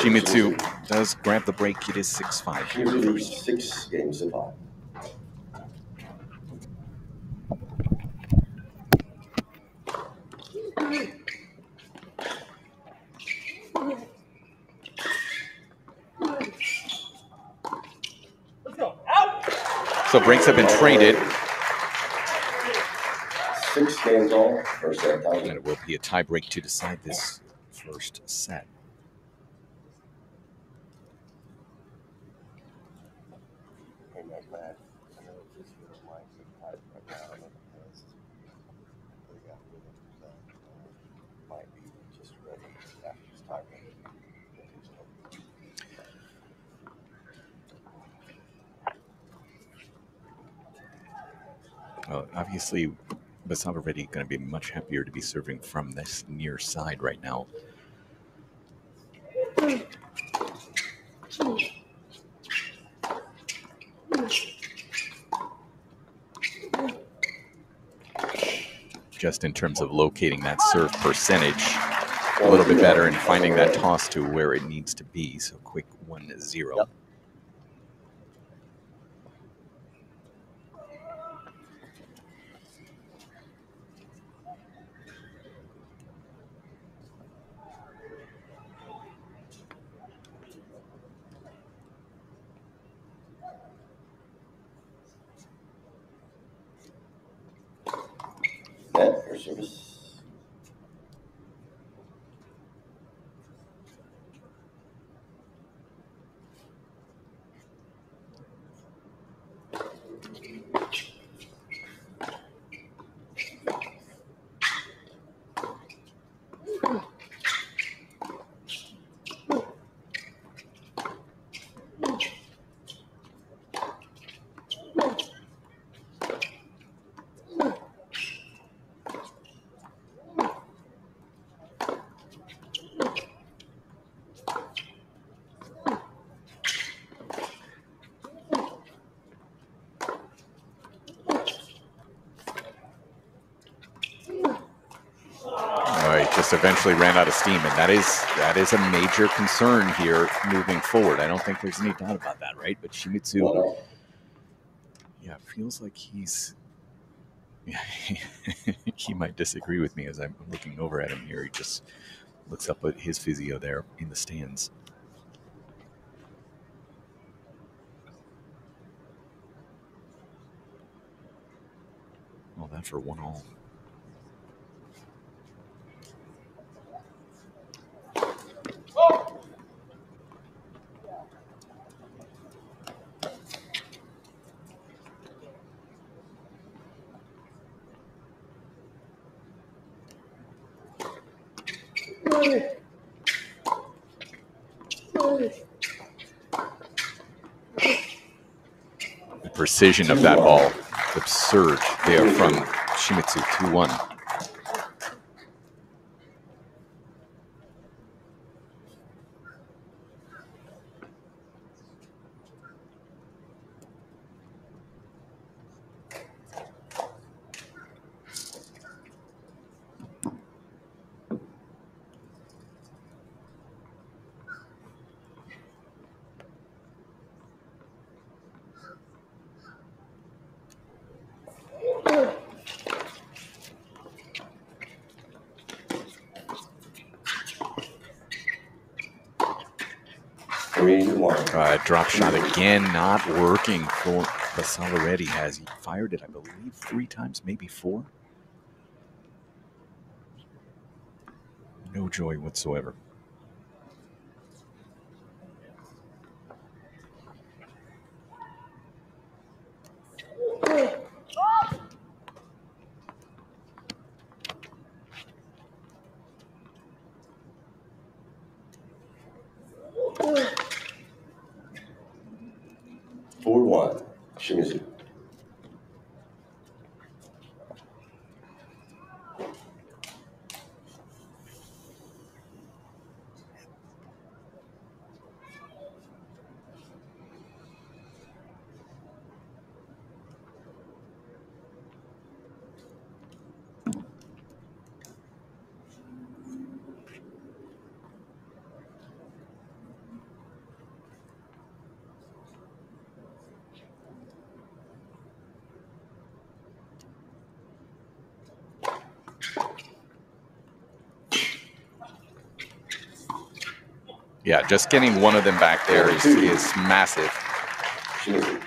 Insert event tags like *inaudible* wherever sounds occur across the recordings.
Shimizu does grab the break. It is 6-5. Shimizu leads six games to five. So breaks have been traded, Six games all, first set and it will be a tie break to decide this first set. Hey, Matt, Matt, I know this year mine's so tight right now, I know the past. They got rid of that, uh, Might be just ready after this tie break. Obviously, Basavareddy going to be much happier to be serving from this near side right now. Just in terms of locating that serve percentage a little bit better and finding that toss to where it needs to be. So quick 1 0. Yep. Service. Just eventually ran out of steam, and that is that is a major concern here moving forward. I don't think there's any doubt about that, right? But Shimizu, yeah, feels like he's. Yeah, *laughs* he might disagree with me as I'm looking over at him here. He just looks up at his physio there in the stands. Well, that for one all. The precision of that ball, absurd there from Shimizu 2 1. Three one. Uh, drop shot again, not working for Basavareddy. Has he fired it, I believe, three times, maybe four? No joy whatsoever. Four one. Shimizu. Yeah, just getting one of them back there is, is massive. Shimizu.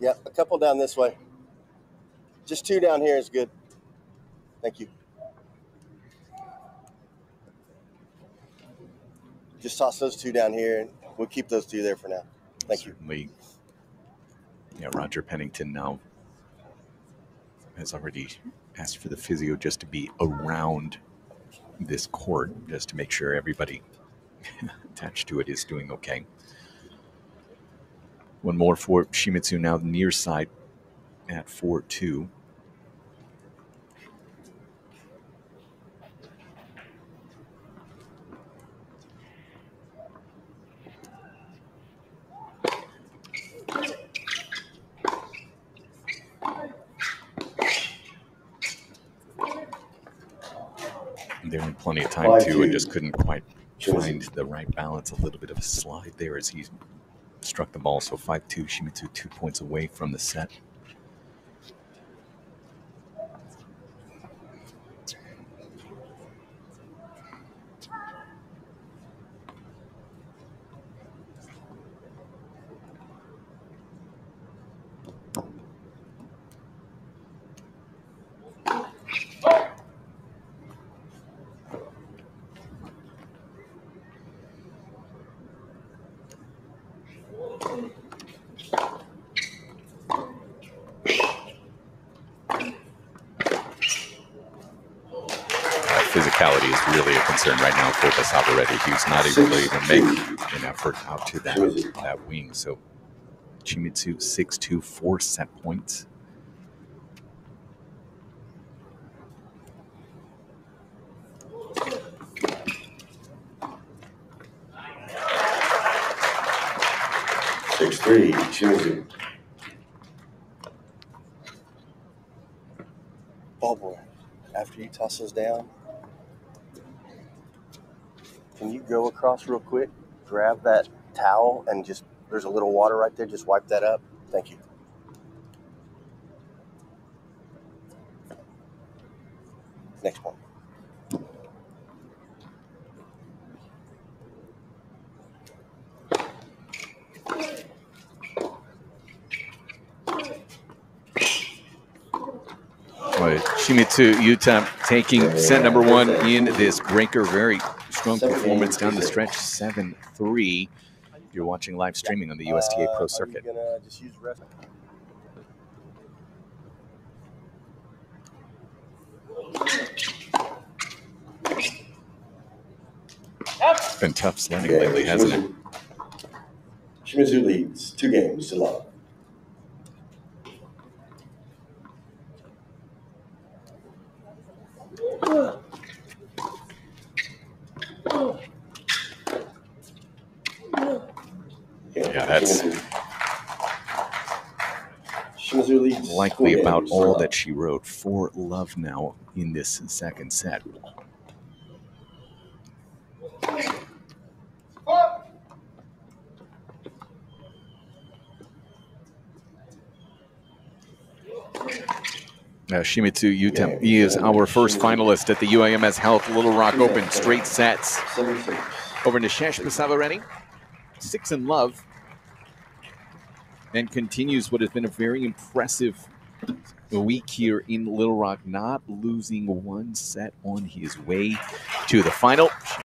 Yep, a couple down this way. Just two down here is good. Thank you. Just toss those two down here, and we'll keep those two there for now. Thank you. Yeah, Roger Pennington now has already asked for the physio just to be around this court, just to make sure everybody *laughs* attached to it is doing okay. One more for Shimizu now near side at 4 2. They had plenty of time too, and just couldn't quite find the right balance. A little bit of a slide there as he struck the ball. So 5 2, Shimizu two points away from the set. Physicality is really a concern right now for Basavareddy. He's not able to make an effort out to that, that wing. So Shimizu 6 2, four set points. Three, Shimizu. Ball boy, after you toss those down, can you go across real quick, grab that towel, and just there's a little water right there. Just wipe that up. Thank you. Next one. Shimizu Yuta taking set number one in this breaker. Very strong performance down the stretch, 7 3. You're watching live streaming on the USTA Uh, Pro Circuit. you gonna just use ref- It's been tough sledding lately, hasn't it? Shimizu leads two games to love. Yeah, that's- Likely about all that she wrote for love now in this second set. Uh, Shimizu Yuta he is our first finalist at the UAMS Health Little Rock Open. straight sets. Over Nishesh Basavareddy, six in love, and continues what has been a very impressive week here in Little Rock, not losing one set on his way to the final.